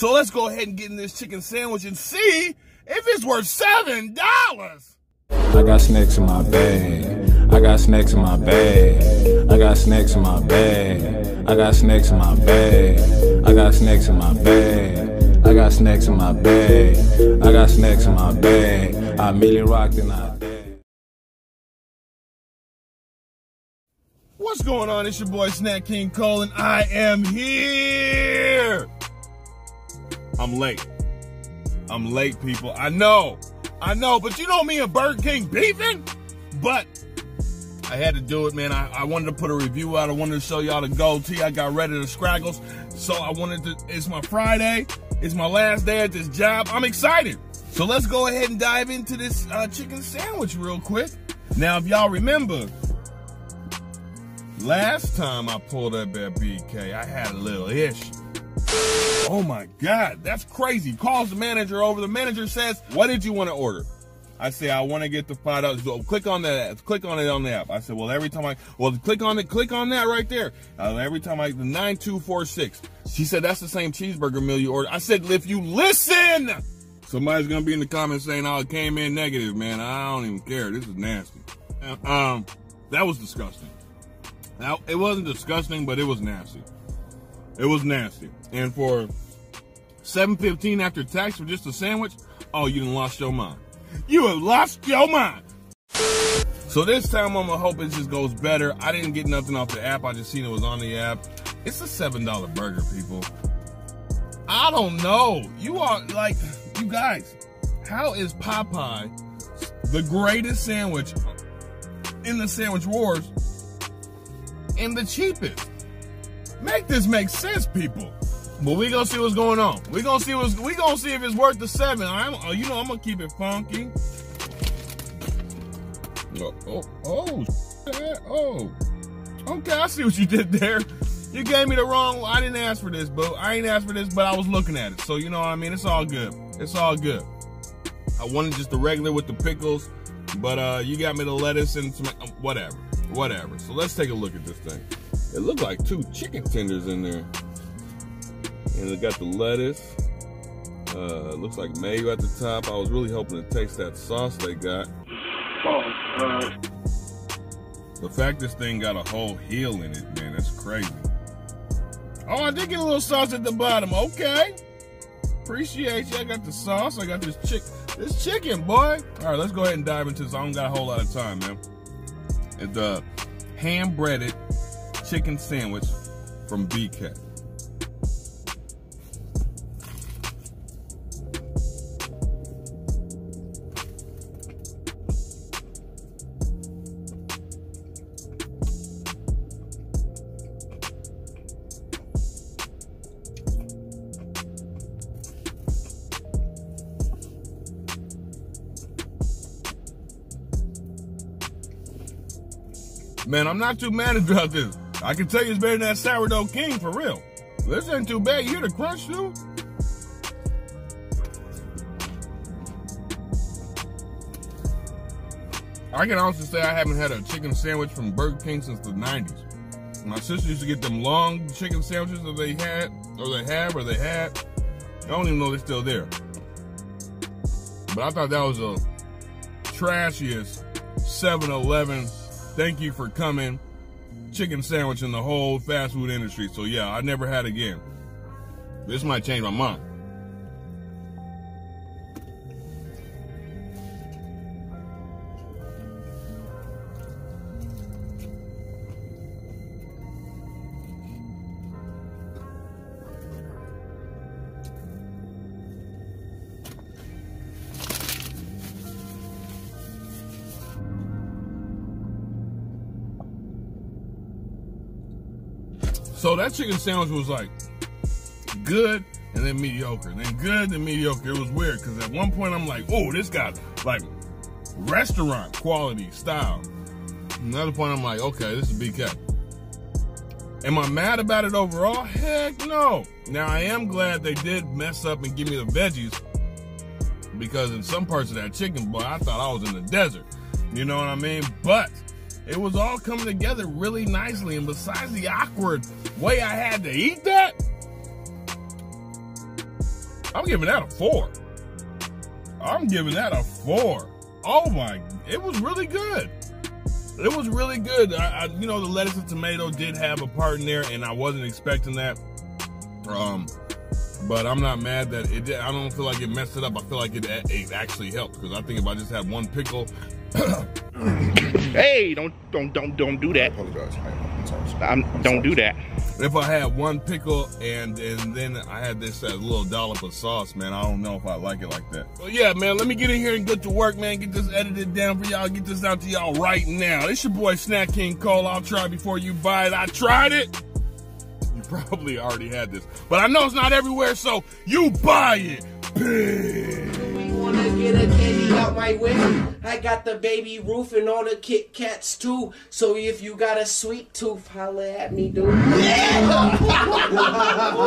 So let's go ahead and get in this chicken sandwich and see if it's worth seven dollars. I got snacks in my bag. I got snacks in my bag. I got snacks in my bag. I got snacks in my bag. I got snacks in my bag. I got snacks in my bag. I got snacks in my bag. I merely rocked and I. What's going on? It's your boy Snack King Cole, and I am here. I'm late. I'm late, people. I know. I know, but you know me and Burger King beefing? But I had to do it, man. I, I wanted to put a review out. I wanted to show y'all the goatee. I got of the scraggles. So I wanted to, it's my Friday. It's my last day at this job. I'm excited. So let's go ahead and dive into this uh, chicken sandwich real quick. Now, if y'all remember, last time I pulled up at BK, I had a little issue. Oh my God, that's crazy. Calls the manager over. The manager says, what did you want to order? I say, I want to get the five dollars. So click on that. Click on it on the app. I said, well, every time I, well, click on it. Click on that right there. Uh, every time I, the 9246. She said, that's the same cheeseburger meal you ordered. I said, if you listen, somebody's going to be in the comments saying, oh, it came in negative, man. I don't even care. This is nasty. Um, that was disgusting. Now, it wasn't disgusting, but it was nasty. It was nasty. And for 7.15 after tax for just a sandwich, oh, you done lost your mind. You have lost your mind. So this time I'm gonna hope it just goes better. I didn't get nothing off the app. I just seen it was on the app. It's a $7 burger, people. I don't know. You are like, you guys, how is Popeye the greatest sandwich in the sandwich wars and the cheapest? Make this make sense, people. But we gonna see what's going on. We gonna see what's we gonna see if it's worth the seven. I'm, oh, you know, I'm gonna keep it funky. Oh, oh, oh, oh. Okay, I see what you did there. You gave me the wrong. I didn't ask for this, but I ain't asked for this, but I was looking at it. So you know what I mean. It's all good. It's all good. I wanted just the regular with the pickles, but uh, you got me the lettuce and some whatever, whatever. So let's take a look at this thing. It looked like two chicken tenders in there. And it got the lettuce. Uh, looks like mayo at the top. I was really hoping to taste that sauce they got. Oh, uh. The fact this thing got a whole heel in it, man, that's crazy. Oh, I did get a little sauce at the bottom. Okay. Appreciate you. I got the sauce. I got this chick, this chicken, boy. All right, let's go ahead and dive into this. I don't got a whole lot of time, man. It's the hand breaded chicken sandwich from BK. Man, I'm not too mad about this. I can tell you it's better than that sourdough king for real. This ain't too bad. You the crunch too? I can also say I haven't had a chicken sandwich from Burger King since the 90s. My sister used to get them long chicken sandwiches that they had, or they have, or they had. I don't even know they're still there. But I thought that was a trashiest 7-Eleven. Thank you for coming chicken sandwich in the whole fast food industry. So yeah, I never had again. This might change my mind. So that chicken sandwich was like good and then mediocre, then good then mediocre. It was weird because at one point I'm like, oh, this got like restaurant quality style. Another point I'm like, okay, this is BK. Am I mad about it overall? Heck no. Now I am glad they did mess up and give me the veggies because in some parts of that chicken, boy, I thought I was in the desert. You know what I mean? But it was all coming together really nicely. And besides the awkward way I had to eat that, I'm giving that a four. I'm giving that a four. Oh my, it was really good. It was really good. I, I, you know, the lettuce and tomato did have a part in there, and I wasn't expecting that. Um, but I'm not mad that it. Did, I don't feel like it messed it up. I feel like it, it actually helped because I think if I just had one pickle. Hey, don't don't don't don't do that. I apologize. I'm sorry. I'm, I'm don't sorry. do that. If I had one pickle and and then I had this uh, little dollop of sauce, man, I don't know if I like it like that. Well, yeah, man, let me get in here and get to work, man. Get this edited down for y'all. Get this out to y'all right now. It's your boy Snack King Cole. I'll try before you buy it. I tried it. You probably already had this, but I know it's not everywhere, so you buy it. Peace. My. I got the baby roof and all the Kit Kats too. So if you got a sweet tooth, holla at me, dude.